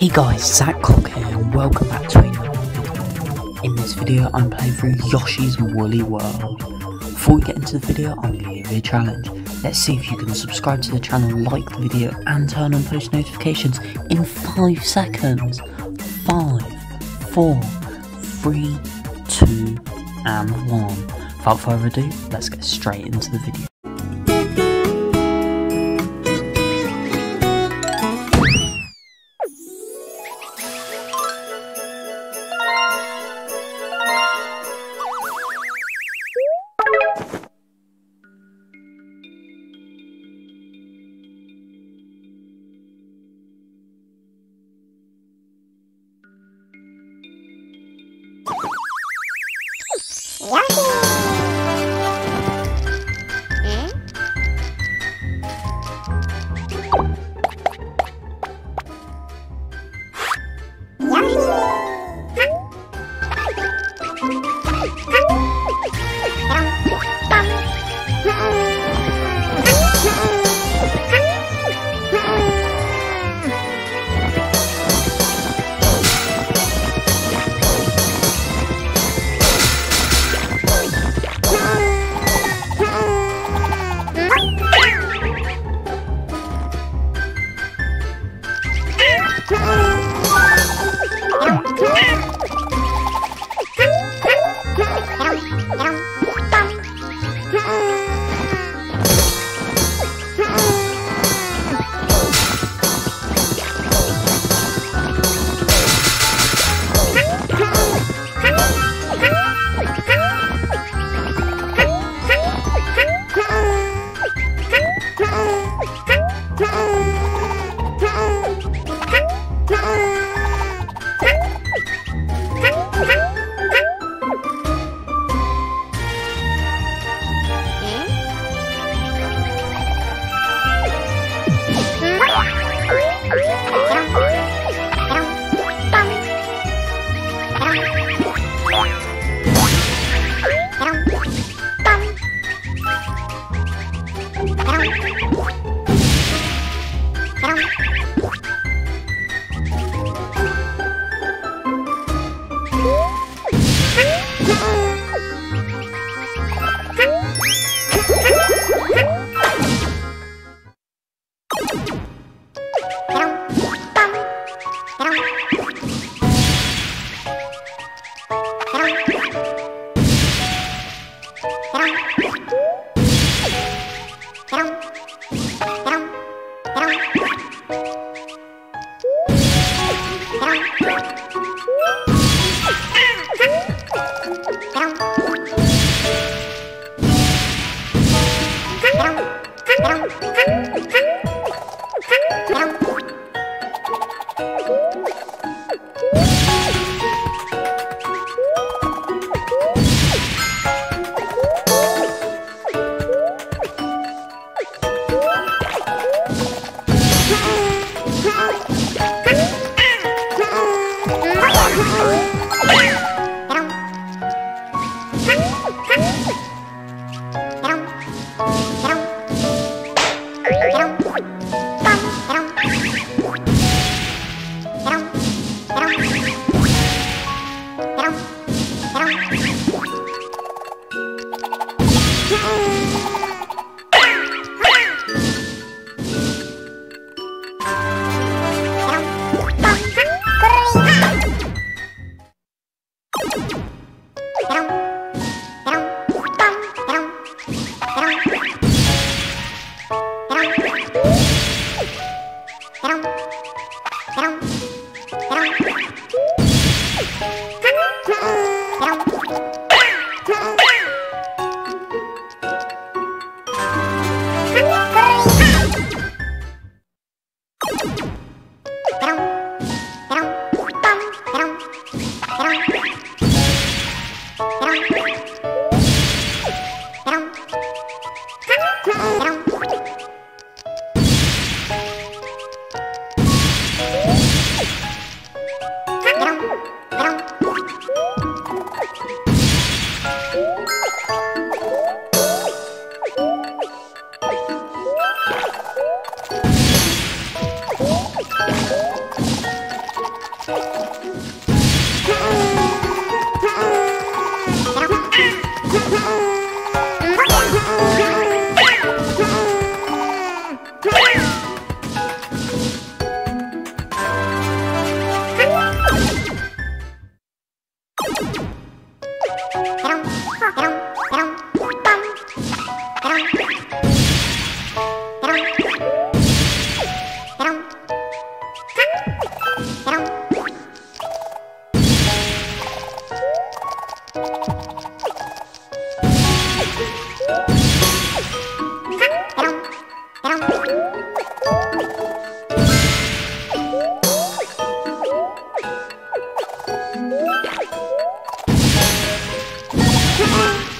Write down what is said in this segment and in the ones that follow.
Hey guys, Zackcog here and welcome back to another. In this video I'm playing through Yoshi's Woolly World. Before we get into the video I'm going to give you a challenge. Let's see if you can subscribe to the channel, like the video and turn on post notifications in 5 seconds. 5, 4, 3, 2 and 1. Without further ado, let's get straight into the video. Yummy! Woo! Meow. Bye.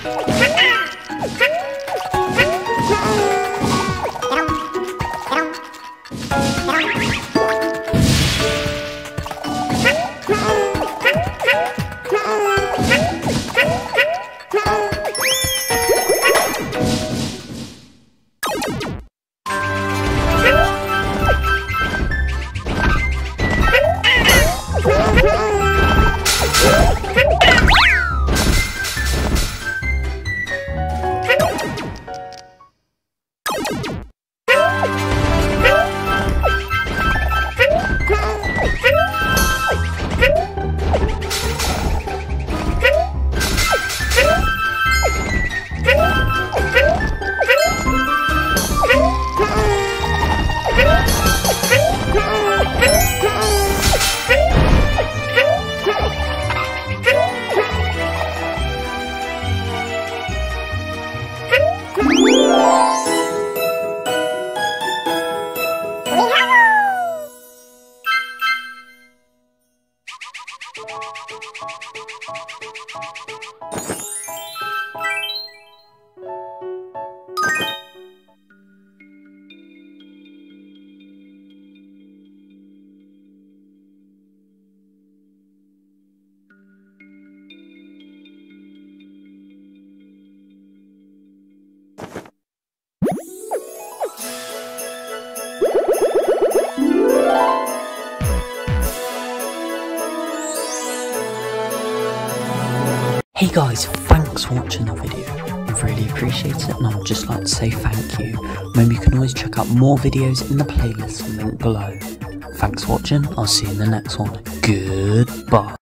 Bye. Hey guys, thanks for watching the video. I've really appreciate it and I'd just like to say thank you. Remember you can always check out more videos in the playlist linked below. Thanks for watching, I'll see you in the next one. Goodbye.